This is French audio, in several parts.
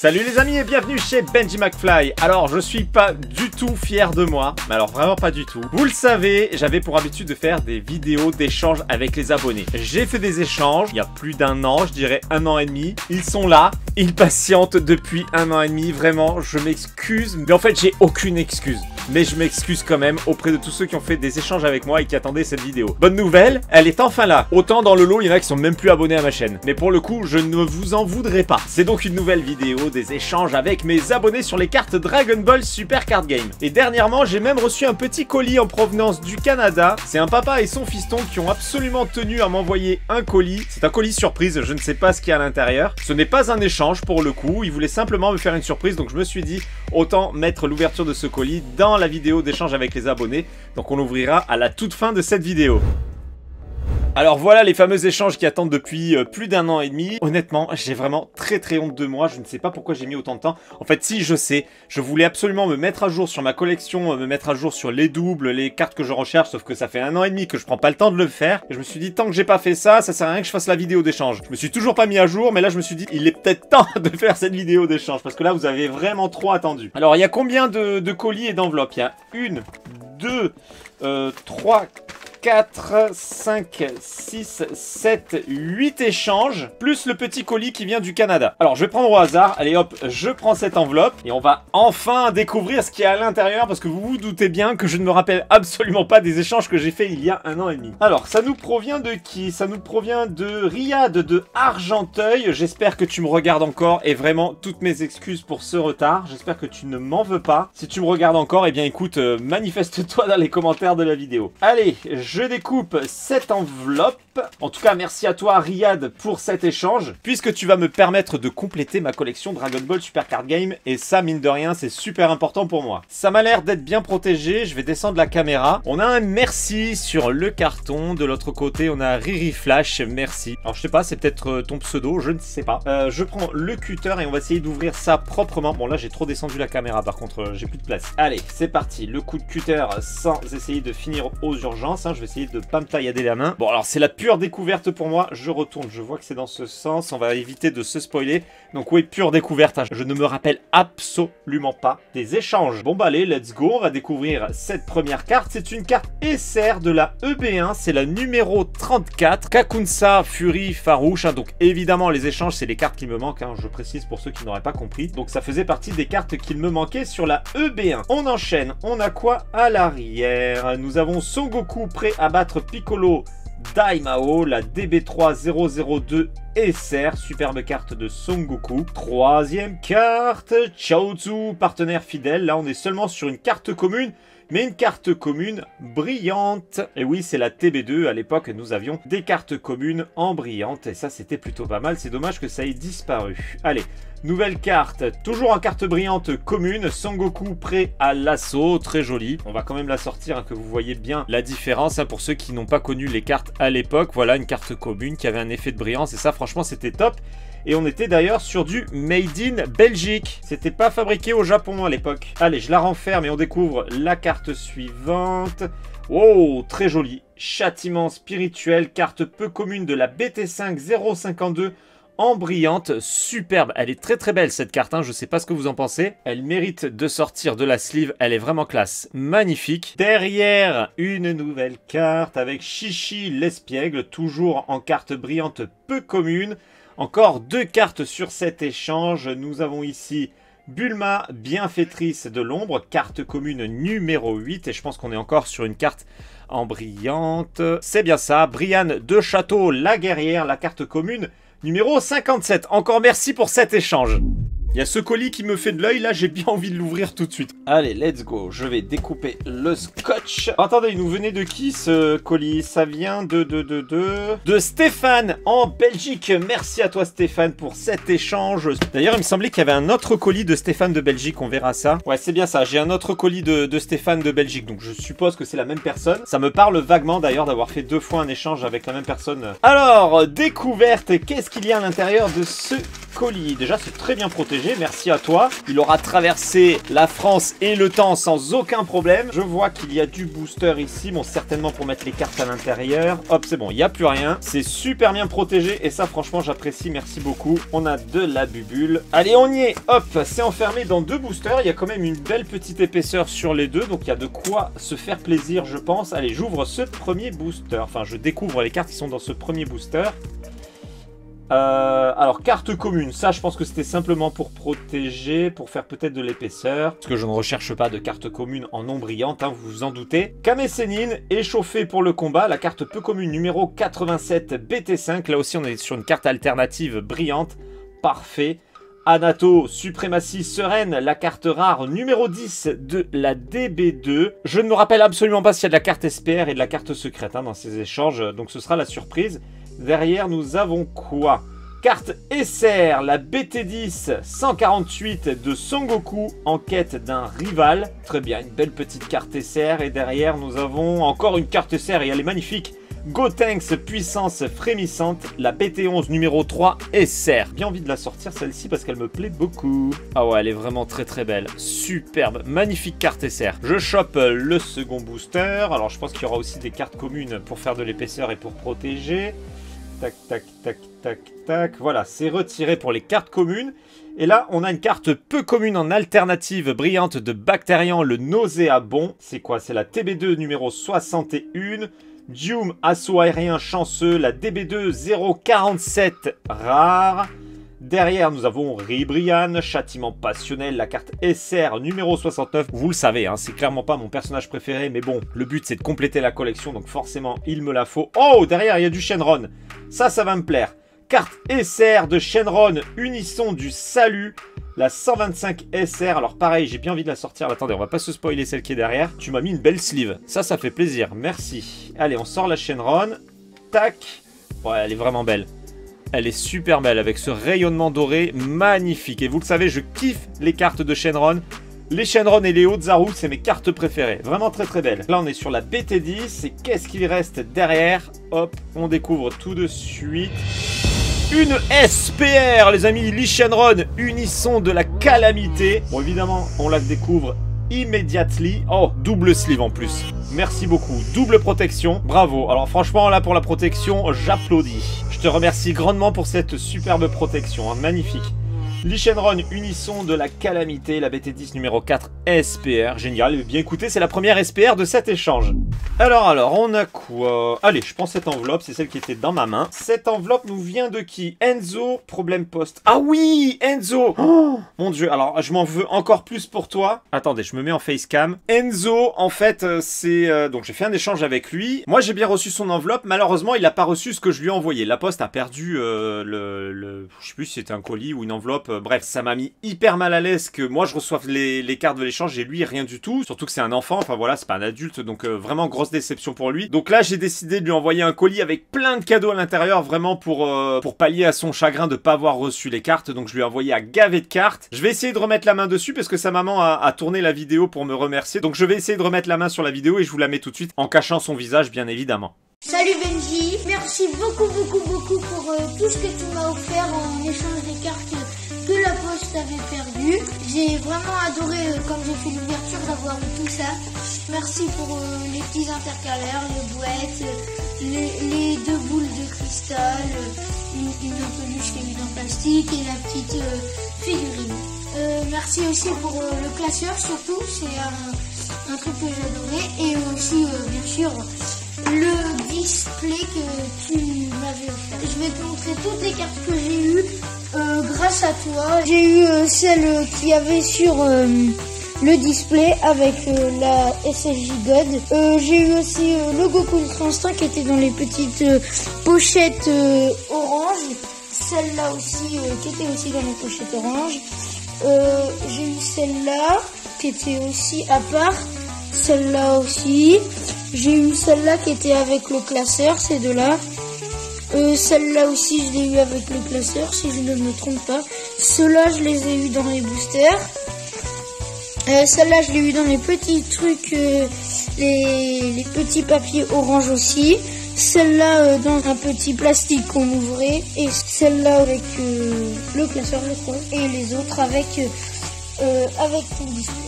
Salut les amis et bienvenue chez Benji McFly Alors je suis pas du tout fier de moi, mais alors vraiment pas du tout. Vous le savez, j'avais pour habitude de faire des vidéos d'échanges avec les abonnés. J'ai fait des échanges il y a plus d'un an, je dirais un an et demi. Ils sont là, ils patientent depuis un an et demi, vraiment, je m'excuse. Mais en fait j'ai aucune excuse mais je m'excuse quand même auprès de tous ceux qui ont fait des échanges avec moi et qui attendaient cette vidéo. Bonne nouvelle, elle est enfin là. Autant dans le lot, il y en a qui sont même plus abonnés à ma chaîne. Mais pour le coup, je ne vous en voudrais pas. C'est donc une nouvelle vidéo des échanges avec mes abonnés sur les cartes Dragon Ball Super Card Game. Et dernièrement, j'ai même reçu un petit colis en provenance du Canada. C'est un papa et son fiston qui ont absolument tenu à m'envoyer un colis. C'est un colis surprise, je ne sais pas ce qu'il y a à l'intérieur. Ce n'est pas un échange pour le coup, ils voulaient simplement me faire une surprise, donc je me suis dit, autant mettre l'ouverture de ce colis dans la vidéo d'échange avec les abonnés. Donc on l'ouvrira à la toute fin de cette vidéo. Alors voilà les fameux échanges qui attendent depuis euh, plus d'un an et demi. Honnêtement, j'ai vraiment très très honte de moi. Je ne sais pas pourquoi j'ai mis autant de temps. En fait, si je sais, je voulais absolument me mettre à jour sur ma collection, euh, me mettre à jour sur les doubles, les cartes que je recherche, sauf que ça fait un an et demi que je prends pas le temps de le faire. Et je me suis dit, tant que j'ai pas fait ça, ça sert à rien que je fasse la vidéo d'échange. Je me suis toujours pas mis à jour, mais là je me suis dit, il est peut-être temps de faire cette vidéo d'échange, parce que là vous avez vraiment trop attendu. Alors il y a combien de, colis et d'enveloppes? Il y a une, deux, euh, trois, 4, 5, 6, 7, 8 échanges, plus le petit colis qui vient du Canada. Alors, je vais prendre au hasard. Allez, hop, je prends cette enveloppe et on va enfin découvrir ce qu'il y a à l'intérieur parce que vous vous doutez bien que je ne me rappelle absolument pas des échanges que j'ai fait il y a un an et demi. Alors, ça nous provient de qui? Ça nous provient de Riyad de Argenteuil. J'espère que tu me regardes encore et vraiment toutes mes excuses pour ce retard. J'espère que tu ne m'en veux pas. Si tu me regardes encore, eh bien écoute, euh, manifeste-toi dans les commentaires de la vidéo. Allez, je découpe cette enveloppe. En tout cas, merci à toi Riyad pour cet échange, puisque tu vas me permettre de compléter ma collection Dragon Ball Super Card Game, et ça, mine de rien, c'est super important pour moi. Ça m'a l'air d'être bien protégé, je vais descendre la caméra. On a un merci sur le carton, de l'autre côté, on a Riri Flash, merci. Alors, je sais pas, c'est peut-être euh, ton pseudo, je ne sais pas. Euh, je prends le cutter et on va essayer d'ouvrir ça proprement. Bon, là, j'ai trop descendu la caméra, par contre, euh, j'ai plus de place. Allez, c'est parti, le coup de cutter sans essayer de finir aux urgences. Hein. Je vais essayer de pas me taillader la main. Bon, alors, c'est la pure découverte pour moi. Je retourne, je vois que c'est dans ce sens. On va éviter de se spoiler. Donc oui, pure découverte. Je ne me rappelle absolument pas des échanges. Bon bah allez, let's go. On va découvrir cette première carte. C'est une carte SR de la EB1. C'est la numéro 34. Kakunsa, Fury, Farouche. Hein. Donc évidemment, les échanges, c'est les cartes qui me manquent. Hein. Je précise pour ceux qui n'auraient pas compris. Donc ça faisait partie des cartes qu'il me manquait sur la EB1. On enchaîne. On a quoi à l'arrière? Nous avons Son Goku prêt à battre Piccolo Daimao, la DB3002 SR, superbe carte de Son Goku. Troisième carte, Chaozu, partenaire fidèle. Là, on est seulement sur une carte commune mais une carte commune brillante. Et oui, c'est la TB2. À l'époque, nous avions des cartes communes en brillante. Et ça, c'était plutôt pas mal. C'est dommage que ça ait disparu. Allez, Nouvelle carte, toujours en carte brillante commune, Sangoku prêt à l'assaut, très joli. On va quand même la sortir, hein, que vous voyez bien la différence, hein, pour ceux qui n'ont pas connu les cartes à l'époque. Voilà, une carte commune qui avait un effet de brillance, et ça franchement c'était top. Et on était d'ailleurs sur du Made in Belgique. C'était pas fabriqué au Japon à l'époque. Allez, je la renferme et on découvre la carte suivante. Wow, très jolie. Châtiment spirituel, carte peu commune de la BT5 052 en brillante, superbe. Elle est très très belle cette carte, hein. je sais pas ce que vous en pensez. Elle mérite de sortir de la sleeve, elle est vraiment classe, magnifique. Derrière, une nouvelle carte avec Chichi l'espiègle, toujours en carte brillante peu commune. Encore deux cartes sur cet échange. Nous avons ici Bulma, bienfaitrice de l'ombre, carte commune numéro 8. Et je pense qu'on est encore sur une carte en brillante. C'est bien ça, Brianne de Château, la guerrière, la carte commune numéro 57. Encore merci pour cet échange. Il y a ce colis qui me fait de l'œil, là j'ai bien envie de l'ouvrir tout de suite. Allez, let's go, je vais découper le scotch. Attendez, il nous venait de qui ce colis? Ça vient de, de, de, de... De Stéphane en Belgique. Merci à toi Stéphane pour cet échange. D'ailleurs, il me semblait qu'il y avait un autre colis de Stéphane de Belgique, on verra ça. Ouais, c'est bien ça, j'ai un autre colis de, de Stéphane de Belgique, donc je suppose que c'est la même personne. Ça me parle vaguement d'ailleurs d'avoir fait deux fois un échange avec la même personne. Alors, découverte, qu'est-ce qu'il y a à l'intérieur de ce colis? Déjà, c'est très bien protégé merci à toi. Il aura traversé la France et le temps sans aucun problème. Je vois qu'il y a du booster ici, bon certainement pour mettre les cartes à l'intérieur. Hop, c'est bon, il n'y a plus rien. C'est super bien protégé et ça franchement j'apprécie, merci beaucoup. On a de la bubule. Allez, on y est, hop, c'est enfermé dans deux boosters. Il y a quand même une belle petite épaisseur sur les deux, donc il y a de quoi se faire plaisir, je pense. Allez, j'ouvre ce premier booster. Enfin, je découvre les cartes qui sont dans ce premier booster. Euh, alors, carte commune, ça je pense que c'était simplement pour protéger, pour faire peut-être de l'épaisseur. Parce que je ne recherche pas de carte commune en nom brillante, hein, vous vous en doutez. Kamesénine, échauffé pour le combat, la carte peu commune numéro 87 BT5. Là aussi on est sur une carte alternative brillante, parfait. Anato, suprématie sereine, la carte rare numéro 10 de la DB2. Je ne me rappelle absolument pas s'il y a de la carte SPR et de la carte secrète hein, dans ces échanges, donc ce sera la surprise. Derrière, nous avons quoi? Carte SR, la BT10 148 de Son Goku en quête d'un rival. Très bien, une belle petite carte SR. Et derrière, nous avons encore une carte SR et elle est magnifique. Gotenks puissance frémissante, la BT11 numéro 3 SR. Bien envie de la sortir celle-ci parce qu'elle me plaît beaucoup. Ah ouais, elle est vraiment très très belle. Superbe, magnifique carte SR. Je chope le second booster. Alors je pense qu'il y aura aussi des cartes communes pour faire de l'épaisseur et pour protéger. Tac, tac, tac, tac, tac. Voilà, c'est retiré pour les cartes communes. Et là, on a une carte peu commune en alternative brillante de Bacterian, le nauséabond. C'est quoi? C'est la TB2 numéro 61. Dume, assaut aérien chanceux, la DB2 047 rare. Derrière, nous avons Ribrian, châtiment passionnel, la carte SR numéro 69. Vous le savez, hein, c'est clairement pas mon personnage préféré, mais bon, le but c'est de compléter la collection, donc forcément, il me la faut. Oh, derrière, il y a du Shenron. Ça, ça va me plaire. Carte SR de Shenron, unisson du salut. La 125 SR, alors pareil, j'ai bien envie de la sortir. Attendez, on va pas se spoiler celle qui est derrière. Tu m'as mis une belle sleeve. Ça, ça fait plaisir. Merci. Allez, on sort la Shenron. Tac. Ouais, elle est vraiment belle. Elle est super belle avec ce rayonnement doré magnifique. Et vous le savez, je kiffe les cartes de Shenron. Les Shenron et les Haute-Zaru, c'est mes cartes préférées. Vraiment très très belles. Là, on est sur la BT10. Et qu'est-ce qu'il reste derrière? Hop, on découvre tout de suite une SPR, les amis, Lichenron, unisson de la calamité. Bon, évidemment, on la découvre immédiatement. Oh, double sleeve en plus. Merci beaucoup. Double protection. Bravo. Alors franchement, là, pour la protection, j'applaudis. Je te remercie grandement pour cette superbe protection. Hein. Magnifique. Lichenron, unisson de la calamité, la BT10 numéro 4 SPR. Génial, eh bien écoutez, c'est la première SPR de cet échange. Alors, alors, on a quoi? Allez, je prends cette enveloppe, c'est celle qui était dans ma main. Cette enveloppe nous vient de qui? Enzo, problème poste. Ah oui, Enzo oh, Mon dieu, alors je m'en veux encore plus pour toi. Attendez, je me mets en facecam. Enzo, en fait, euh, c'est... Euh, donc j'ai fait un échange avec lui. Moi, j'ai bien reçu son enveloppe. Malheureusement, il n'a pas reçu ce que je lui ai envoyé. La poste a perdu euh, le, le... Je sais plus si c'était un colis ou une enveloppe euh, bref, ça m'a mis hyper mal à l'aise que moi je reçoive les, cartes de l'échange et lui rien du tout. Surtout que c'est un enfant, enfin voilà, c'est pas un adulte, donc euh, vraiment grosse déception pour lui. Donc là, j'ai décidé de lui envoyer un colis avec plein de cadeaux à l'intérieur, vraiment pour, euh, pallier à son chagrin de pas avoir reçu les cartes. Donc je lui ai envoyé à gaver de cartes. Je vais essayer de remettre la main dessus parce que sa maman a tourné la vidéo pour me remercier. Donc je vais essayer de remettre la main sur la vidéo et je vous la mets tout de suite en cachant son visage, bien évidemment. Salut Benji, merci beaucoup beaucoup beaucoup pour tout ce que tu m'as offert en échange des cartes la poste avait perdu. J'ai vraiment adoré euh, quand j'ai fait l'ouverture d'avoir tout ça. Merci pour euh, les petits intercalaires, les boîtes, euh, les, deux boules de cristal, une, peluche qui est mise en plastique et la petite figurine. merci aussi pour le classeur surtout, c'est un, un, truc que j'adorais. Et aussi bien sûr le display que tu m'avais offert. Je vais te montrer toutes les cartes que j'ai eues euh, grâce à toi. J'ai eu euh, celle qui avait sur euh, le display avec la SSJ God. j'ai eu aussi le Goku Instinct qui était dans les petites pochettes orange. Celle-là aussi qui était aussi dans les pochettes orange. j'ai eu celle-là qui était aussi à part. Celle-là aussi. J'ai eu celle-là qui était avec le classeur, ces deux-là. Euh, celle-là aussi, je l'ai eu avec le classeur, si je ne me trompe pas. Ceux-là, je les ai eu dans les boosters. Euh, Celle-là, je l'ai eu dans les petits trucs, euh, les, petits papiers orange aussi. celle-là dans un petit plastique qu'on ouvrait et celle-là avec le classeur, je crois, et les autres avec, avec le.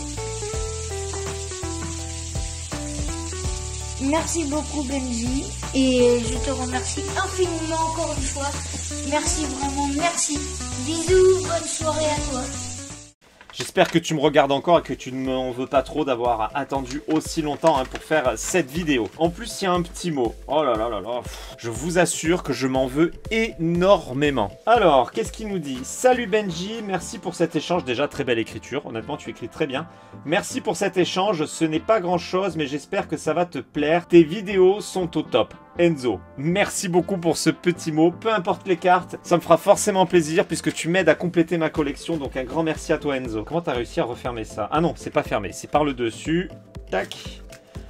Merci beaucoup Benji et je te remercie infiniment encore une fois. Merci vraiment, merci. Bisous, bonne soirée à toi. J'espère que tu me regardes encore et que tu ne m'en veux pas trop d'avoir attendu aussi longtemps hein, pour faire cette vidéo. En plus, il y a un petit mot. Oh là là là là. Je vous assure que je m'en veux énormément. Alors, qu'est-ce qu'il nous dit? Salut Benji, merci pour cet échange. Déjà, très belle écriture. Honnêtement, tu écris très bien. Merci pour cet échange. Ce n'est pas grand-chose, mais j'espère que ça va te plaire. Tes vidéos sont au top. Enzo, merci beaucoup pour ce petit mot. Peu importe les cartes, ça me fera forcément plaisir puisque tu m'aides à compléter ma collection. Donc un grand merci à toi Enzo. Comment t'as réussi à refermer ça? Ah non, c'est pas fermé, c'est par le dessus. Tac.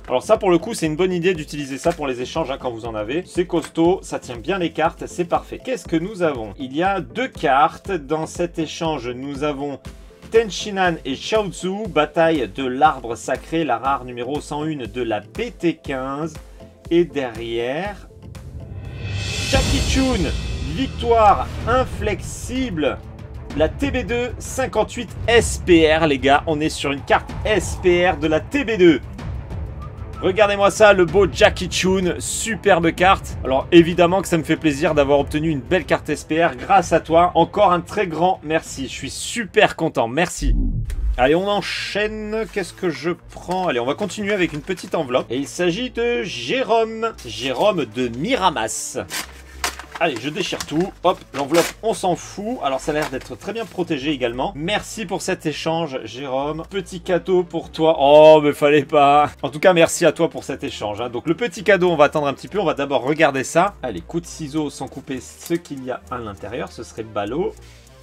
Alors ça pour le coup c'est une bonne idée d'utiliser ça pour les échanges hein, quand vous en avez. C'est costaud, ça tient bien les cartes, c'est parfait. Qu'est-ce que nous avons? Il y a deux cartes dans cet échange. Nous avons Tenshinan et Xiaozu, bataille de l'arbre sacré, la rare numéro 101 de la BT15. Et derrière, Jackie Chun, victoire inflexible. La TB2 58 SPR, les gars. On est sur une carte SPR de la TB2. Regardez-moi ça, le beau Jackie Chun, superbe carte. Alors évidemment que ça me fait plaisir d'avoir obtenu une belle carte SPR grâce à toi. Encore un très grand merci, je suis super content, merci. Allez, on enchaîne. Qu'est-ce que je prends? Allez, on va continuer avec une petite enveloppe. Et il s'agit de Jérôme. Jérôme de Miramas. Allez, je déchire tout. Hop, l'enveloppe, on s'en fout. Alors, ça a l'air d'être très bien protégé également. Merci pour cet échange, Jérôme. Petit cadeau pour toi. Oh, mais fallait pas. En tout cas, merci à toi pour cet échange. Hein. Donc, le petit cadeau, on va attendre un petit peu. On va d'abord regarder ça. Allez, coup de ciseaux sans couper ce qu'il y a à l'intérieur. Ce serait ballot.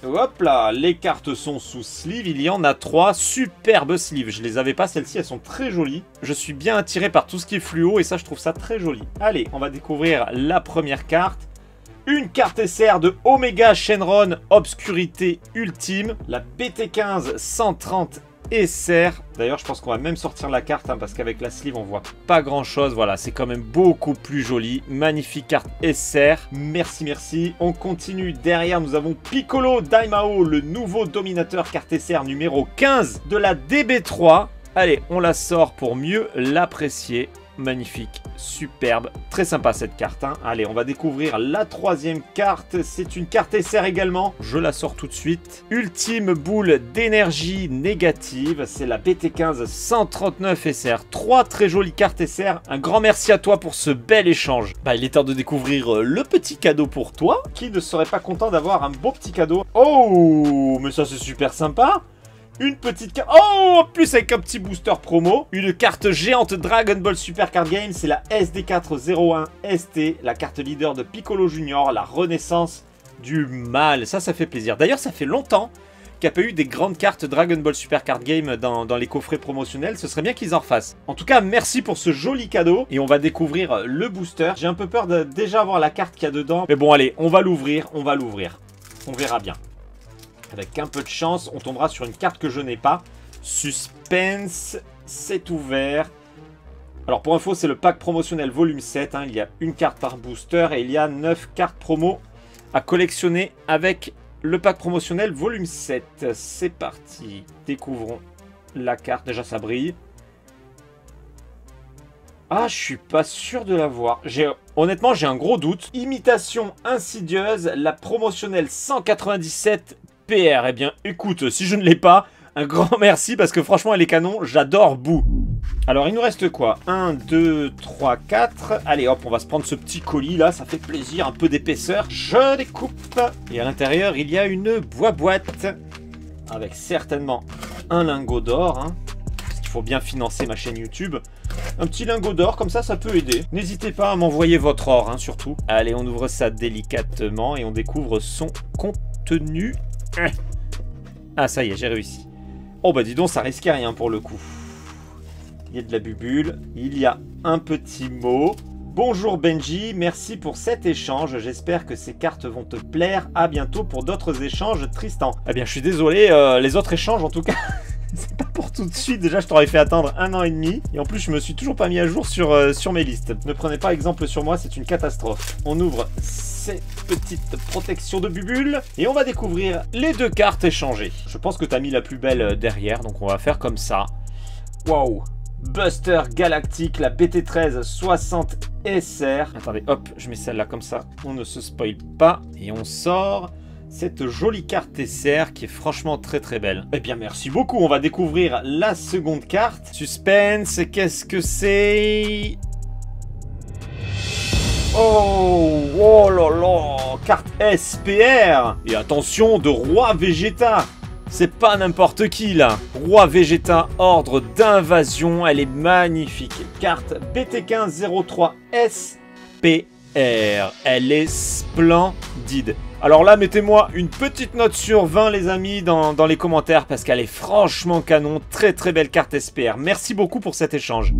Hop là, les cartes sont sous sleeve, il y en a trois superbes sleeves. Je les avais pas, celles-ci, elles sont très jolies. Je suis bien attiré par tout ce qui est fluo et ça, je trouve ça très joli. Allez, on va découvrir la première carte. Une carte SR de Omega Shenron Obscurité Ultime, la BT15 130 SR. D'ailleurs, je pense qu'on va même sortir la carte, hein, parce qu'avec la sleeve, on voit pas grand-chose. Voilà, c'est quand même beaucoup plus joli. Magnifique carte SR. Merci, merci. On continue. Derrière, nous avons Piccolo Daimao, le nouveau dominateur carte SR numéro 15 de la DB3. Allez, on la sort pour mieux l'apprécier magnifique, superbe, très sympa cette carte. Hein. Allez, on va découvrir la troisième carte. C'est une carte SR également. Je la sors tout de suite. Ultime boule d'énergie négative. C'est la BT15 139 SR. Trois très jolies cartes SR. Un grand merci à toi pour ce bel échange. Bah, il est temps de découvrir euh, le petit cadeau pour toi. Qui ne serait pas content d'avoir un beau petit cadeau Oh, mais ça c'est super sympa une petite carte. Oh, en plus avec un petit booster promo. Une carte géante Dragon Ball Super Card Game. C'est la SD401 ST, la carte leader de Piccolo Junior, la renaissance du mal. Ça, ça fait plaisir. D'ailleurs, ça fait longtemps qu'il n'y a pas eu des grandes cartes Dragon Ball Super Card Game dans, les coffrets promotionnels. Ce serait bien qu'ils en refassent. En tout cas, merci pour ce joli cadeau. Et on va découvrir le booster. J'ai un peu peur de déjà voir la carte qu'il y a dedans. Mais bon, allez, on va l'ouvrir. On va l'ouvrir. On verra bien. Avec un peu de chance, on tombera sur une carte que je n'ai pas. Suspense, c'est ouvert. Alors pour info, c'est le pack promotionnel volume 7. Hein. Il y a une carte par booster et il y a 9 cartes promo à collectionner avec le pack promotionnel volume 7. C'est parti. Découvrons la carte. Déjà, ça brille. Ah, je suis pas sûr de la voir. Honnêtement, j'ai un gros doute. Imitation insidieuse, la promotionnelle 197 Eh bien, écoute, si je ne l'ai pas, un grand merci parce que franchement, elle est canon. J'adore Boo. Alors, il nous reste quoi? 1, 2, 3, 4. Allez, hop, on va se prendre ce petit colis là. Ça fait plaisir, un peu d'épaisseur. Je découpe. Et à l'intérieur, il y a une boîte avec certainement un lingot d'or. Hein, parce faut bien financer ma chaîne YouTube. Un petit lingot d'or, comme ça, ça peut aider. N'hésitez pas à m'envoyer votre or, hein, surtout. Allez, on ouvre ça délicatement et on découvre son contenu. Ah, ça y est, j'ai réussi. Oh, bah dis donc, ça risquait rien pour le coup. Il y a de la bubule. Il y a un petit mot. Bonjour Benji, merci pour cet échange. J'espère que ces cartes vont te plaire. À bientôt pour d'autres échanges, Tristan. Eh bien, je suis désolé, euh, les autres échanges, en tout cas, c'est pas pour tout de suite. Déjà, je t'aurais fait attendre un an et demi. Et en plus, je me suis toujours pas mis à jour sur, euh, sur mes listes. Ne prenez pas exemple sur moi, c'est une catastrophe. On ouvre ces petites protections de bubules. Et on va découvrir les deux cartes échangées. Je pense que t'as mis la plus belle euh, derrière, donc on va faire comme ça. Waouh Buster Galactique, la BT13 60 SR. Attendez, hop, je mets celle-là comme ça, on ne se spoil pas. Et on sort cette jolie carte SR qui est franchement très très belle. Eh bien merci beaucoup, on va découvrir la seconde carte. Suspense, qu'est-ce que c'est? Oh, oh là là, carte SPR Et attention de Roi Vegeta c'est pas n'importe qui là. Roi Vegeta, ordre d'invasion, elle est magnifique. Carte BT1503 SPR. Elle est splendide. Alors là, mettez-moi une petite note sur 20 les amis dans, dans les commentaires parce qu'elle est franchement canon. Très très belle carte SPR. Merci beaucoup pour cet échange.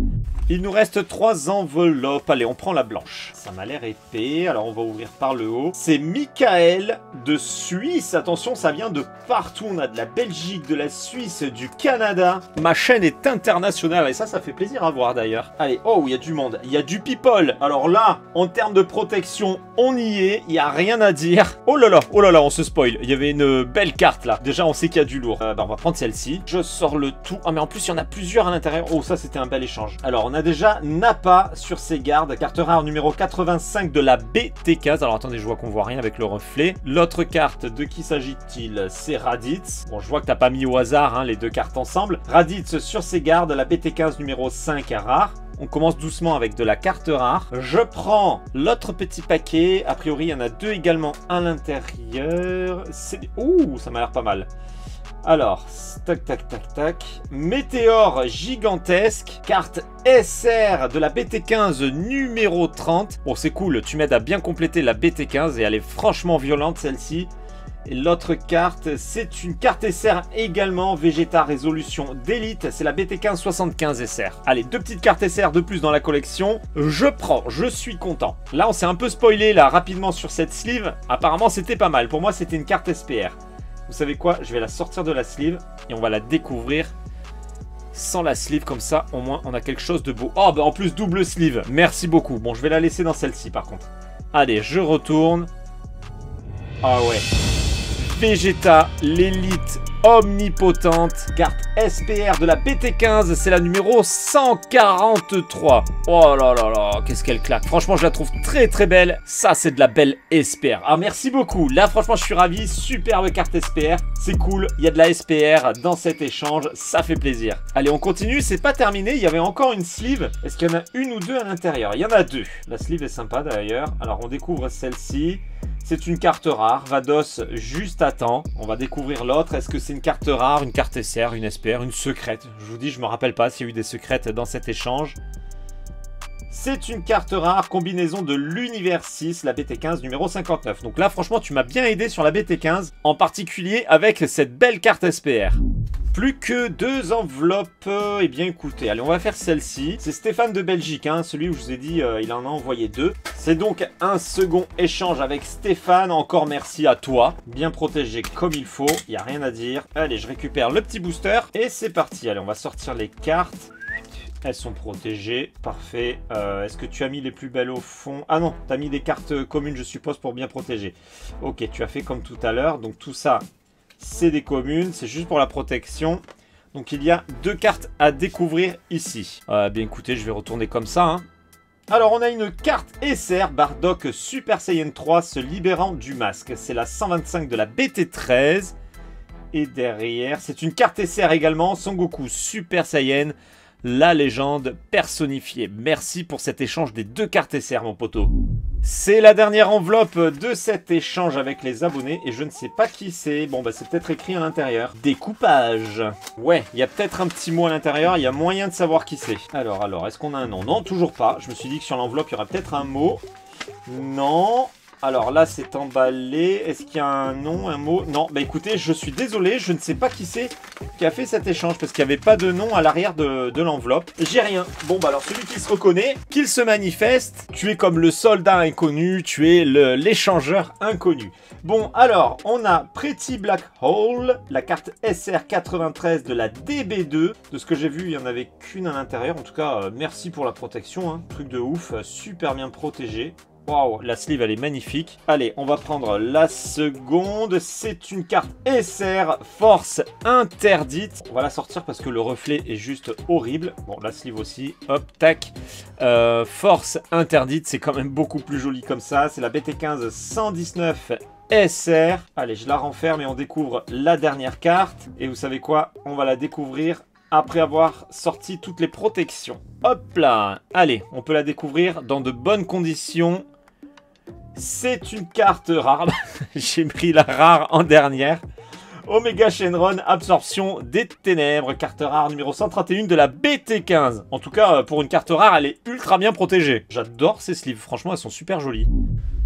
Il nous reste trois enveloppes. Allez, on prend la blanche. Ça m'a l'air épais. Alors, on va ouvrir par le haut. C'est Michael de Suisse. Attention, ça vient de partout. On a de la Belgique, de la Suisse, du Canada. Ma chaîne est internationale. Et ça, ça fait plaisir à voir d'ailleurs. Allez, oh, il y a du monde. Il y a du people. Alors là, en termes de protection, on y est. Il n'y a rien à dire. Oh là là, oh là là, on se spoil. Il y avait une belle carte là. Déjà, on sait qu'il y a du lourd. Euh, bah, on va prendre celle-ci. Je sors le tout. Ah, mais en plus, il y en a plusieurs à l'intérieur. Oh, ça, c'était un bel échange. Alors, on a déjà Nappa sur ses gardes. Carte rare numéro 85 de la BT15. Alors attendez, je vois qu'on voit rien avec le reflet. L'autre carte, de qui s'agit-il? C'est Raditz. Bon, je vois que t'as pas mis au hasard hein, les deux cartes ensemble. Raditz sur ses gardes, la BT15 numéro 5 rare. On commence doucement avec de la carte rare. Je prends l'autre petit paquet. A priori, il y en a deux également à l'intérieur. Ouh, ça m'a l'air pas mal. Alors, tac, tac, tac, tac. Météore gigantesque. Carte SR de la BT15 numéro 30. Bon, c'est cool, tu m'aides à bien compléter la BT15 et elle est franchement violente celle-ci. L'autre carte, c'est une carte SR également, Vegeta Résolution d'élite, c'est la BT15 75 SR. Allez, deux petites cartes SR de plus dans la collection, je prends, je suis content. Là, on s'est un peu spoilé là rapidement sur cette sleeve, apparemment c'était pas mal, pour moi c'était une carte SPR. Vous savez quoi? Je vais la sortir de la sleeve et on va la découvrir sans la sleeve comme ça au moins on a quelque chose de beau. Oh bah en plus double sleeve, merci beaucoup. Bon je vais la laisser dans celle-ci par contre. Allez je retourne. Ah ouais. Vegeta, l'élite omnipotente. Carte SPR de la BT15, c'est la numéro 143. Oh là là là, qu'est-ce qu'elle claque. Franchement, je la trouve très très belle. Ça, c'est de la belle SPR. Ah, merci beaucoup. Là, franchement, je suis ravi. Superbe carte SPR. C'est cool. Il y a de la SPR dans cet échange. Ça fait plaisir. Allez, on continue. C'est pas terminé. Il y avait encore une sleeve. Est-ce qu'il y en a une ou deux à l'intérieur? Il y en a deux. La sleeve est sympa d'ailleurs. Alors, on découvre celle-ci. C'est une carte rare, Vados juste à temps. On va découvrir l'autre. Est-ce que c'est une carte rare, une carte SR, une SPR, une secrète? Je vous dis, je me rappelle pas s'il y a eu des secrètes dans cet échange. C'est une carte rare, combinaison de l'univers 6, la BT15 numéro 59. Donc là, franchement, tu m'as bien aidé sur la BT15, en particulier avec cette belle carte SPR. Plus que deux enveloppes. Eh bien, écoutez, allez, on va faire celle-ci. C'est Stéphane de Belgique, hein, celui où je vous ai dit, euh, il en a envoyé deux. C'est donc un second échange avec Stéphane. Encore merci à toi. Bien protégé comme il faut. Il n'y a rien à dire. Allez, je récupère le petit booster. Et c'est parti. Allez, on va sortir les cartes. Elles sont protégées, parfait. Euh, est-ce que tu as mis les plus belles au fond? Ah non, tu as mis des cartes communes, je suppose, pour bien protéger. Ok, tu as fait comme tout à l'heure. Donc tout ça, c'est des communes, c'est juste pour la protection. Donc il y a deux cartes à découvrir ici. Euh, bien écoutez, je vais retourner comme ça. Hein. Alors on a une carte SR Bardock Super Saiyan 3 se libérant du masque. C'est la 125 de la BT13. Et derrière, c'est une carte SR également, Son Goku Super Saiyan la légende personnifiée. Merci pour cet échange des deux cartes SR, mon poteau. C'est la dernière enveloppe de cet échange avec les abonnés et je ne sais pas qui c'est. Bon, bah c'est peut-être écrit à l'intérieur. Découpage. Ouais, il y a peut-être un petit mot à l'intérieur, il y a moyen de savoir qui c'est. Alors, alors, est-ce qu'on a un nom? Non, toujours pas. Je me suis dit que sur l'enveloppe, il y aurait peut-être un mot. Non. Alors là, c'est emballé. Est-ce qu'il y a un nom, un mot? Non, bah écoutez, je suis désolé, je ne sais pas qui c'est qui a fait cet échange parce qu'il n'y avait pas de nom à l'arrière de, l'enveloppe. J'ai rien. Bon, bah alors celui qui se reconnaît, qu'il se manifeste. Tu es comme le soldat inconnu, tu es l'échangeur inconnu. Bon, alors, on a Pretty Black Hole, la carte SR93 de la DB2. De ce que j'ai vu, il n'y en avait qu'une à l'intérieur. En tout cas, euh, merci pour la protection. hein. Truc de ouf, euh, super bien protégé. Waouh, la sleeve elle est magnifique. Allez, on va prendre la seconde. C'est une carte SR Force interdite. On va la sortir parce que le reflet est juste horrible. Bon, la sleeve aussi. Hop, tac. Euh, force interdite, c'est quand même beaucoup plus joli comme ça. C'est la BT15 119 SR. Allez, je la renferme et on découvre la dernière carte. Et vous savez quoi? On va la découvrir après avoir sorti toutes les protections. Hop là Allez, on peut la découvrir dans de bonnes conditions. C'est une carte rare. J'ai pris la rare en dernière. Omega Shenron, absorption des ténèbres, carte rare numéro 131 de la BT15. En tout cas, euh, pour une carte rare, elle est ultra bien protégée. J'adore ces sleeves, franchement, elles sont super jolies.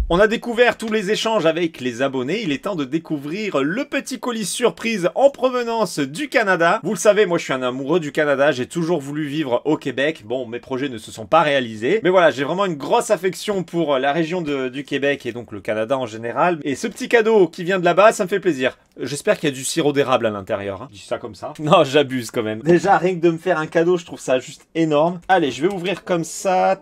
On a découvert tous les échanges avec les abonnés, il est temps de découvrir le petit colis surprise en provenance du Canada. Vous le savez, moi je suis un amoureux du Canada, j'ai toujours voulu vivre au Québec. Bon, mes projets ne se sont pas réalisés, mais voilà, j'ai vraiment une grosse affection pour la région du Québec et donc le Canada en général. Et ce petit cadeau qui vient de là-bas, ça me fait plaisir. J'espère qu'il y a du sirop d'érable à l'intérieur. hein. Dis ça comme ça. Non, j'abuse quand même. Déjà, rien que de me faire un cadeau, je trouve ça juste énorme. Allez, je vais ouvrir comme ça.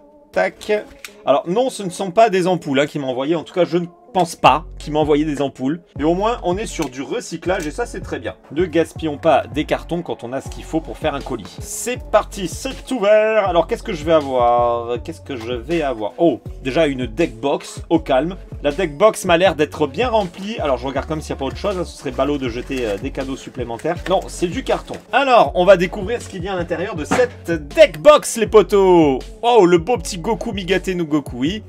Alors non, ce ne sont pas des ampoules hein, qui m'ont envoyé. En tout cas, je ne pense pas qu'ils m'ont envoyé des ampoules. Mais au moins, on est sur du recyclage et ça, c'est très bien. Ne gaspillons pas des cartons quand on a ce qu'il faut pour faire un colis. C'est parti, c'est ouvert. Alors, qu'est-ce que je vais avoir? Qu'est-ce que je vais avoir? Oh, déjà une deck box au calme. La deck box m'a l'air d'être bien remplie. Alors, je regarde comme s'il n'y a pas autre chose. hein. Ce serait ballot de jeter euh, des cadeaux supplémentaires. Non, c'est du carton. Alors, on va découvrir ce qu'il y a à l'intérieur de cette deck box, les potos. Oh, le beau petit Goku Migate no Goku, oui.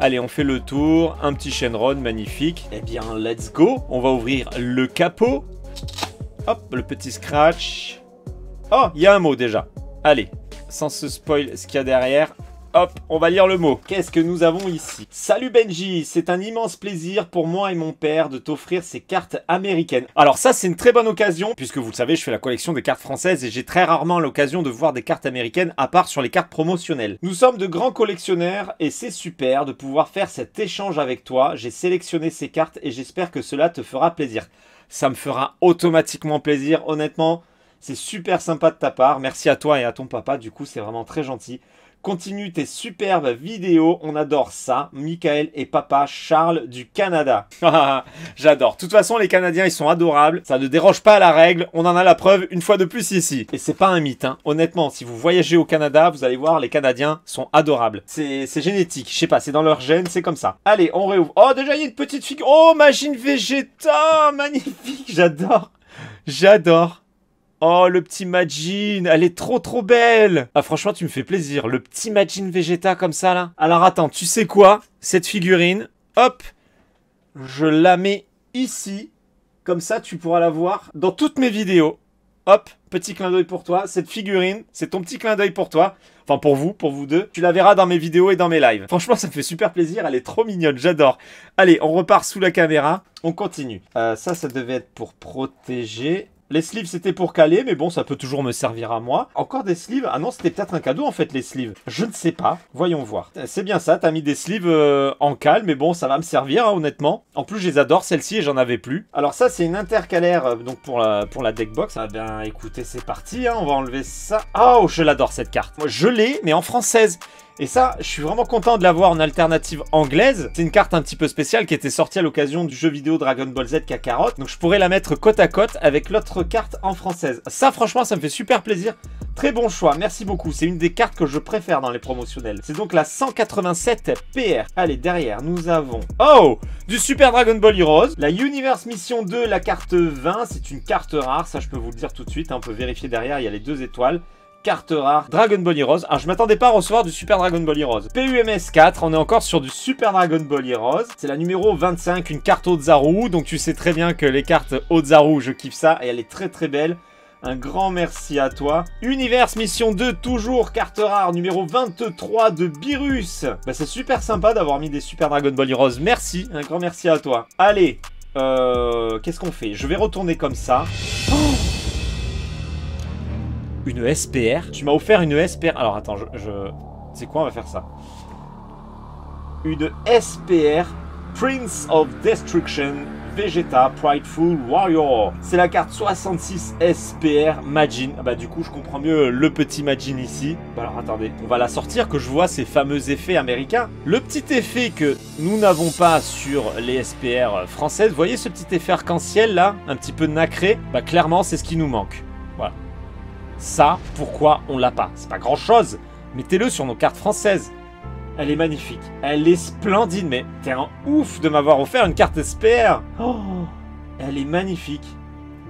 Allez, on fait le tour. Un petit Shenron, magnifique. Eh bien, let's go. On va ouvrir le capot. Hop, le petit scratch. Oh, il y a un mot déjà. Allez, sans se spoil ce qu'il y a derrière. Hop, on va lire le mot. Qu'est-ce que nous avons ici? Salut Benji, c'est un immense plaisir pour moi et mon père de t'offrir ces cartes américaines. Alors ça, c'est une très bonne occasion, puisque vous le savez, je fais la collection des cartes françaises et j'ai très rarement l'occasion de voir des cartes américaines, à part sur les cartes promotionnelles. Nous sommes de grands collectionneurs et c'est super de pouvoir faire cet échange avec toi. J'ai sélectionné ces cartes et j'espère que cela te fera plaisir. Ça me fera automatiquement plaisir, honnêtement. C'est super sympa de ta part. Merci à toi et à ton papa. Du coup, c'est vraiment très gentil. Continue tes superbes vidéos. On adore ça. Michael et papa Charles du Canada. J'adore. De toute façon, les Canadiens, ils sont adorables. Ça ne déroge pas à la règle. On en a la preuve une fois de plus ici. Et c'est pas un mythe. hein. Honnêtement, si vous voyagez au Canada, vous allez voir, les Canadiens sont adorables. C'est génétique. Je sais pas, c'est dans leur gène, c'est comme ça. Allez, on réouvre. Oh, déjà, il y a une petite figure. Oh, machine Vegeta. Magnifique. J'adore. J'adore. Oh, le petit Majin, elle est trop trop belle Ah franchement, tu me fais plaisir. Le petit Majin Vegeta comme ça, là. Alors attends, tu sais quoi? Cette figurine, hop, je la mets ici. Comme ça, tu pourras la voir dans toutes mes vidéos. Hop, petit clin d'œil pour toi. Cette figurine, c'est ton petit clin d'œil pour toi. Enfin, pour vous, pour vous deux. Tu la verras dans mes vidéos et dans mes lives. Franchement, ça me fait super plaisir. Elle est trop mignonne, j'adore. Allez, on repart sous la caméra. On continue. Euh, ça, ça devait être pour protéger. Les sleeves, c'était pour caler, mais bon, ça peut toujours me servir à moi. Encore des sleeves? Ah non, c'était peut-être un cadeau, en fait, les sleeves. Je ne sais pas. Voyons voir. C'est bien ça, t'as mis des sleeves euh, en cal, mais bon, ça va me servir, hein, honnêtement. En plus, je les adore, celle-ci, et j'en avais plus. Alors ça, c'est une intercalaire, euh, donc pour la, deck box. Ah bien, écoutez, c'est parti, hein, on va enlever ça. Oh, je l'adore, cette carte. Moi, je l'ai, mais en française. Et ça, je suis vraiment content de l'avoir en alternative anglaise. C'est une carte un petit peu spéciale qui était sortie à l'occasion du jeu vidéo Dragon Ball Z Kakarot. Donc je pourrais la mettre côte à côte avec l'autre carte en française. Ça, franchement, ça me fait super plaisir. Très bon choix, merci beaucoup. C'est une des cartes que je préfère dans les promotionnels. C'est donc la 187 PR. Allez, derrière, nous avons... Oh Du Super Dragon Ball Heroes. La Universe Mission 2, la carte 20. C'est une carte rare, ça je peux vous le dire tout de suite. hein. On peut vérifier derrière, il y a les deux étoiles carte rare Dragon Ball Heroes. Alors je m'attendais pas à recevoir du Super Dragon Ball Heroes. PUMS 4, on est encore sur du Super Dragon Ball Heroes. C'est la numéro 25, une carte Ozaru. Donc tu sais très bien que les cartes Ozaru, je kiffe ça et elle est très très belle. Un grand merci à toi. Univers Mission 2, toujours carte rare numéro 23 de Virus. Bah, c'est super sympa d'avoir mis des Super Dragon Ball Heroes. Merci, un grand merci à toi. Allez, euh, qu'est-ce qu'on fait? Je vais retourner comme ça. Oh une SPR Tu m'as offert une SPR. Alors attends, je... C'est quoi On va faire ça? Une SPR Prince of Destruction Vegeta Prideful Warrior. C'est la carte 66 SPR Majin. Ah bah du coup je comprends mieux le petit Majin ici. Bah alors attendez, on va la sortir que je vois ces fameux effets américains. Le petit effet que nous n'avons pas sur les SPR françaises, vous voyez ce petit effet arc-en-ciel là? Un petit peu nacré Bah clairement c'est ce qui nous manque. Voilà. Ça, pourquoi on l'a pas? C'est pas grand chose Mettez-le sur nos cartes françaises. Elle est magnifique. Elle est splendide, mais t'es un ouf de m'avoir offert une carte SPR. Oh, elle est magnifique.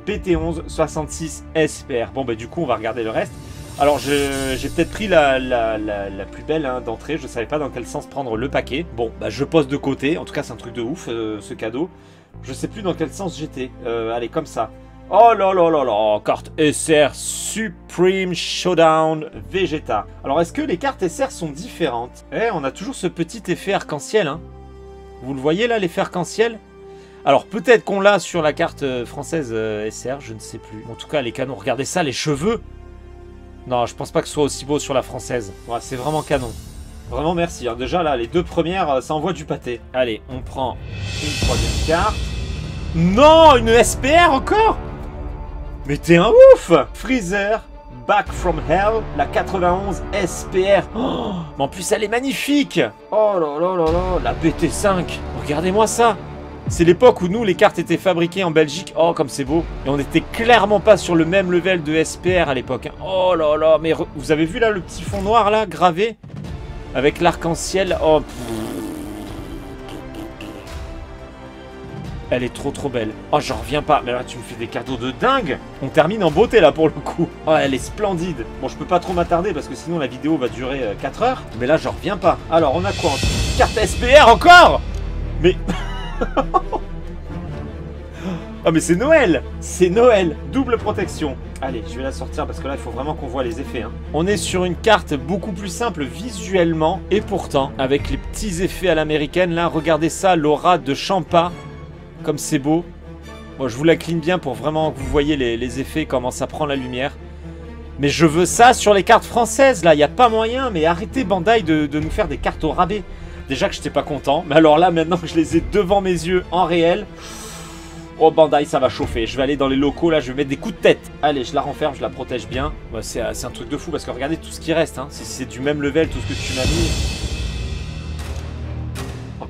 BT11 66 SPR. Bon, bah du coup, on va regarder le reste. Alors, j'ai peut-être pris la, plus belle hein, d'entrée. Je savais pas dans quel sens prendre le paquet. Bon, bah je pose de côté. En tout cas, c'est un truc de ouf, euh, ce cadeau. Je sais plus dans quel sens j'étais. Euh, allez, comme ça. Oh là là là là, carte SR Supreme Showdown Vegeta. Alors est-ce que les cartes SR sont différentes? Eh, on a toujours ce petit effet arc-en-ciel. Hein. Vous le voyez là, l'effet arc-en-ciel? Alors peut-être qu'on l'a sur la carte euh, française euh, SR, je ne sais plus. En tout cas, les canons, regardez ça, les cheveux Non, je pense pas que ce soit aussi beau sur la française. Ouais, c'est vraiment canon. Vraiment merci. Hein. Déjà là, les deux premières, euh, ça envoie du pâté. Allez, on prend une troisième carte. Non, une SPR encore? Mais t'es un ouf Freezer, Back from Hell, la 91 SPR. Oh, mais en plus, elle est magnifique Oh là là là là, la BT5 Regardez-moi ça c'est l'époque où nous, les cartes étaient fabriquées en Belgique. Oh, comme c'est beau. Et on n'était clairement pas sur le même level de SPR à l'époque. Hein. Oh là là, mais vous avez vu là le petit fond noir là, gravé? Avec l'arc-en-ciel. Oh, Elle est trop trop belle. Oh, j'en reviens pas. Mais là, tu me fais des cadeaux de dingue. On termine en beauté là pour le coup. Oh, elle est splendide. Bon, je peux pas trop m'attarder parce que sinon la vidéo va durer 4 euh, heures. Mais là, j'en reviens pas. Alors, on a quoi? Carte SPR encore? Mais... Oh mais c'est Noël C'est Noël Double protection Allez, je vais la sortir parce que là, il faut vraiment qu'on voit les effets. Hein. On est sur une carte beaucoup plus simple visuellement. Et pourtant, avec les petits effets à l'américaine, là, regardez ça, l'aura de Champa comme c'est beau. Bon, je vous la clean bien pour vraiment que vous voyez les, effets, comment ça prend la lumière. Mais je veux ça sur les cartes françaises, là. Il n'y a pas moyen. Mais arrêtez, Bandai, de, nous faire des cartes au rabais. Déjà que j'étais pas content. Mais alors là, maintenant que je les ai devant mes yeux, en réel... Oh, Bandai, ça va chauffer. Je vais aller dans les locaux, là. Je vais mettre des coups de tête. Allez, je la renferme, je la protège bien. c'est un truc de fou, parce que regardez tout ce qui reste. Hein. C'est du même level, tout ce que tu m'as mis.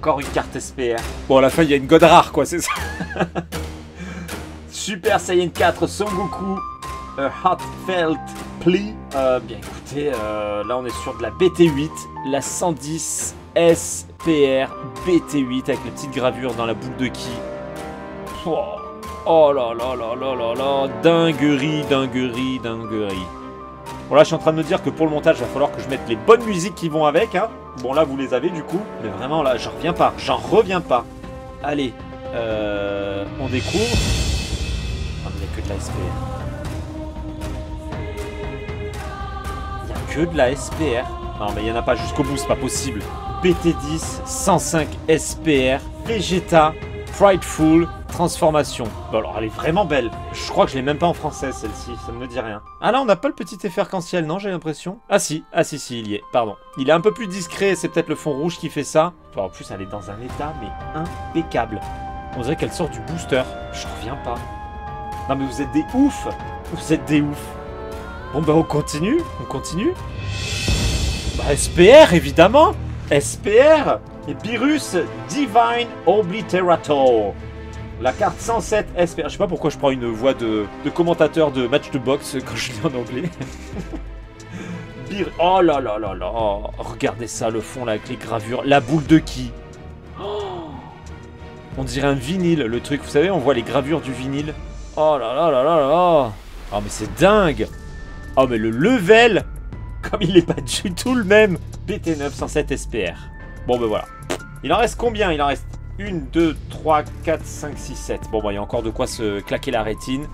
Encore une carte SPR. Bon, à la fin, il y a une god rare, quoi, c'est ça. Super Saiyan 4 Son Goku. A Heartfelt Plea. Euh, bien écoutez, euh, là on est sur de la BT8, la 110 SPR BT8 avec les petites gravures dans la boule de ki. Oh, oh là là là là là là, dinguerie, dinguerie, dinguerie. Bon là je suis en train de me dire que pour le montage il va falloir que je mette les bonnes musiques qui vont avec. Hein. Bon là vous les avez du coup. Mais vraiment là j'en reviens pas. J'en reviens pas. Allez. Euh, on découvre. Oh, il n'y a que de la SPR. Il a que de la SPR. Non mais il n'y en a pas jusqu'au bout, c'est pas possible. BT10, 105 SPR, Vegeta, Frightful, Transformation. Bon alors elle est vraiment belle. Je crois que je l'ai même pas en français celle-ci, ça ne me dit rien. Ah là on n'a pas le petit effet arc-en-ciel, non j'ai l'impression? Ah si, ah si si il y est, pardon. Il est un peu plus discret, c'est peut-être le fond rouge qui fait ça. En plus elle est dans un état mais impeccable. On dirait qu'elle sort du booster. Je reviens pas. Non mais vous êtes des oufs Vous êtes des oufs Bon bah on continue, on continue. Bah SPR évidemment SPR Virus Divine Obliterator. La carte 107 SPR. Je sais pas pourquoi je prends une voix de, commentateur de match de boxe quand je lis en anglais. oh là là là là. regardez ça, le fond là avec les gravures. La boule de qui? On dirait un vinyle, le truc. Vous savez, on voit les gravures du vinyle. Oh là là là là là. Oh mais c'est dingue. Oh mais le level, comme il est pas du tout le même. BT9 107 SPR. Bon ben voilà. Il en reste combien? Il en reste 1, 2, 3, 4, 5, 6, 7. Bon, bah, il y a encore de quoi se claquer la rétine.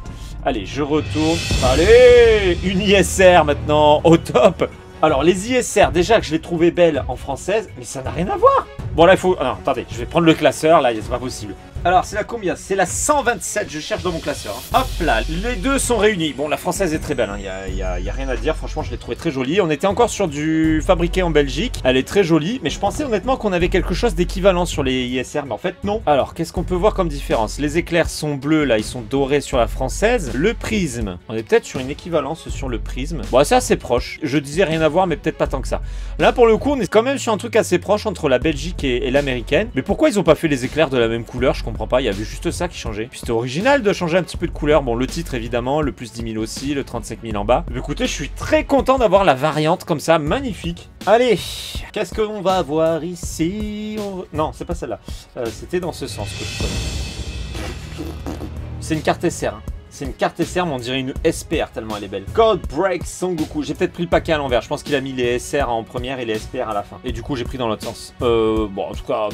Allez, je retourne. Allez Une ISR maintenant, au top alors les ISR, déjà que je l'ai trouvé belle en française, mais ça n'a rien à voir. Bon là il faut... Non, attendez, je vais prendre le classeur, là c'est pas possible. Alors, c'est la combien? C'est la 127, je cherche dans mon classeur. Hop là, les deux sont réunis. Bon, la française est très belle, il hein. n'y a, a, rien à dire. Franchement, je l'ai trouvée très jolie. On était encore sur du fabriqué en Belgique. Elle est très jolie, mais je pensais honnêtement qu'on avait quelque chose d'équivalent sur les ISR, mais en fait, non. Alors, qu'est-ce qu'on peut voir comme différence? Les éclairs sont bleus, là, ils sont dorés sur la française. Le prisme, on est peut-être sur une équivalence sur le prisme. Bon, c'est assez proche. Je disais rien à voir, mais peut-être pas tant que ça. Là, pour le coup, on est quand même sur un truc assez proche entre la Belgique et, l'américaine. Mais pourquoi ils ont pas fait les éclairs de la même couleur? Comprends pas, il y avait juste ça qui changeait. Puis c'était original de changer un petit peu de couleur. Bon, le titre évidemment, le plus 10 000 aussi, le 35 000 en bas. Mais écoutez, je suis très content d'avoir la variante comme ça, magnifique. Allez, qu'est-ce qu'on va avoir ici? Non, c'est pas celle-là. Euh, c'était dans ce sens que je. C'est une carte SR. Hein. C'est une carte SR, mais on dirait une SPR tellement elle est belle. Code Break Son Goku. J'ai peut-être pris le paquet à l'envers. Je pense qu'il a mis les SR en première et les SPR à la fin. Et du coup, j'ai pris dans l'autre sens. Euh, bon, en tout cas...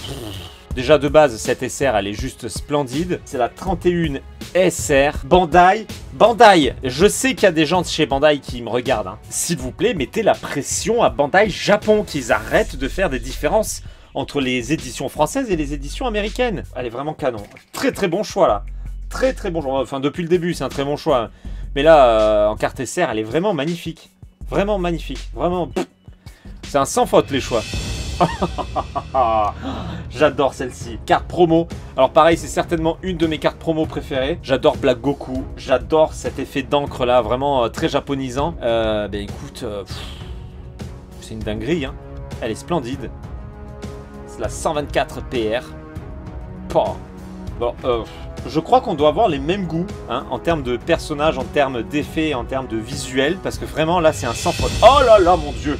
Déjà de base, cette SR, elle est juste splendide. C'est la 31 SR. Bandai. Bandai, je sais qu'il y a des gens de chez Bandai qui me regardent. Hein. S'il vous plaît, mettez la pression à Bandai Japon, qu'ils arrêtent de faire des différences entre les éditions françaises et les éditions américaines. Elle est vraiment canon. Très très bon choix là. Très très bon choix. Enfin, depuis le début, c'est un très bon choix. Mais là, euh, en carte SR, elle est vraiment magnifique. Vraiment magnifique. Vraiment... C'est un sans faute les choix. J'adore celle-ci. Carte promo. Alors pareil, c'est certainement une de mes cartes promo préférées. J'adore Black Goku. J'adore cet effet d'encre là, vraiment euh, très japonisant. Euh, ben écoute, euh, c'est une dinguerie. Hein. Elle est splendide. C'est la 124 PR. Bon, euh, je crois qu'on doit avoir les mêmes goûts hein, en termes de personnages, en termes d'effets, en termes de visuel. Parce que vraiment là, c'est un sans. Oh là là, mon dieu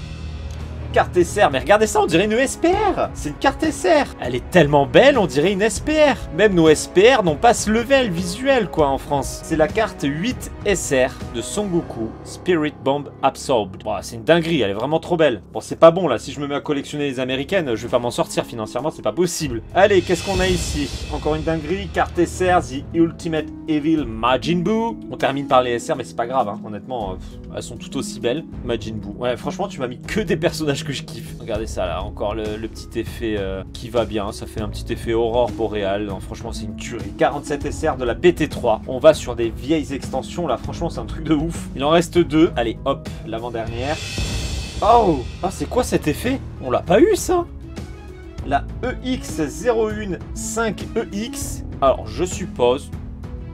carte SR. Mais regardez ça, on dirait une SPR. C'est une carte SR. Elle est tellement belle, on dirait une SPR. Même nos SPR n'ont pas ce level visuel, quoi, en France. C'est la carte 8 SR de Son Goku, Spirit Bomb Absorbed. c'est une dinguerie, elle est vraiment trop belle. Bon, c'est pas bon, là. Si je me mets à collectionner les américaines, je vais pas m'en sortir financièrement, c'est pas possible. Allez, qu'est-ce qu'on a ici? Encore une dinguerie. Carte SR, The Ultimate Evil Majin Buu. On termine par les SR, mais c'est pas grave, hein. honnêtement, euh, elles sont toutes aussi belles. Majin Buu. Ouais, franchement, tu m'as mis que des personnages que je kiffe. Regardez ça là, encore le, petit effet euh, qui va bien. Ça fait un petit effet aurore boréale. franchement, c'est une tuerie. 47 SR de la BT3. On va sur des vieilles extensions là. Franchement, c'est un truc de ouf. Il en reste deux. Allez, hop, l'avant-dernière. Oh Ah, c'est quoi cet effet? On l'a pas eu ça? La EX015EX. Alors, je suppose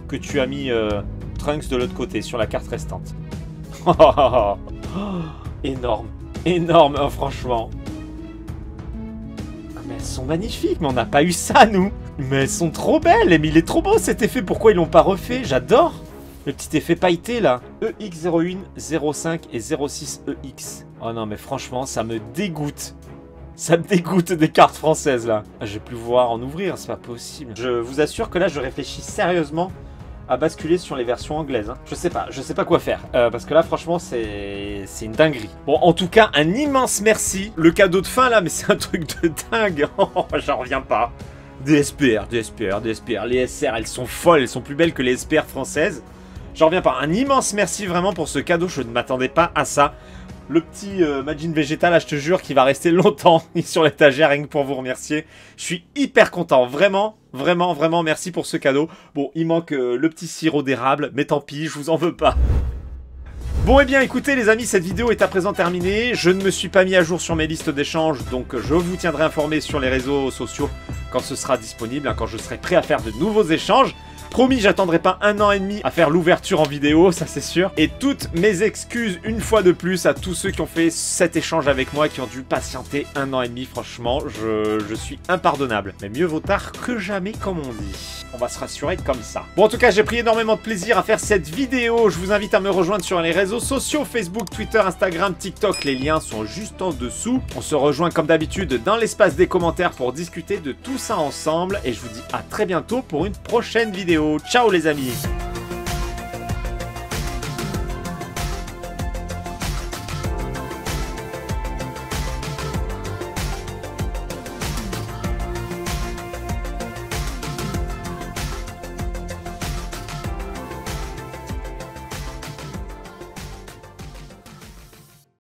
que tu as mis euh, Trunks de l'autre côté sur la carte restante. énorme. Énorme, hein, franchement. Ah, mais elles sont magnifiques, mais on n'a pas eu ça, nous Mais elles sont trop belles, mais il est trop beau cet effet, pourquoi ils l'ont pas refait? J'adore Le petit effet pailleté, là. EX01, 05 et 06EX. Oh non, mais franchement, ça me dégoûte. Ça me dégoûte des cartes françaises, là. Ah, je vais plus voir en ouvrir, c'est pas possible. Je vous assure que là, je réfléchis sérieusement à basculer sur les versions anglaises. Hein. Je sais pas, je sais pas quoi faire. Euh, parce que là, franchement, c'est une dinguerie. Bon, en tout cas, un immense merci. Le cadeau de fin, là, mais c'est un truc de dingue. Oh, j'en reviens pas. Des SPR, des SPR, des SPR. Les SR, elles sont folles. Elles sont plus belles que les SPR françaises. J'en reviens pas. Un immense merci vraiment pour ce cadeau. Je ne m'attendais pas à ça le petit euh, Majin Végétal, je te jure, qui va rester longtemps sur l'étagère, rien que pour vous remercier. Je suis hyper content, vraiment, vraiment, vraiment, merci pour ce cadeau. Bon, il manque euh, le petit sirop d'érable, mais tant pis, je vous en veux pas. Bon et eh bien écoutez les amis, cette vidéo est à présent terminée. Je ne me suis pas mis à jour sur mes listes d'échanges, donc je vous tiendrai informé sur les réseaux sociaux quand ce sera disponible, hein, quand je serai prêt à faire de nouveaux échanges. Promis, j'attendrai pas un an et demi à faire l'ouverture en vidéo, ça c'est sûr. Et toutes mes excuses une fois de plus à tous ceux qui ont fait cet échange avec moi, qui ont dû patienter un an et demi, franchement, je, je suis impardonnable. Mais mieux vaut tard que jamais, comme on dit. On va se rassurer comme ça. Bon, en tout cas, j'ai pris énormément de plaisir à faire cette vidéo. Je vous invite à me rejoindre sur les réseaux sociaux, Facebook, Twitter, Instagram, TikTok. Les liens sont juste en dessous. On se rejoint comme d'habitude dans l'espace des commentaires pour discuter de tout ça ensemble. Et je vous dis à très bientôt pour une prochaine Ciao les amis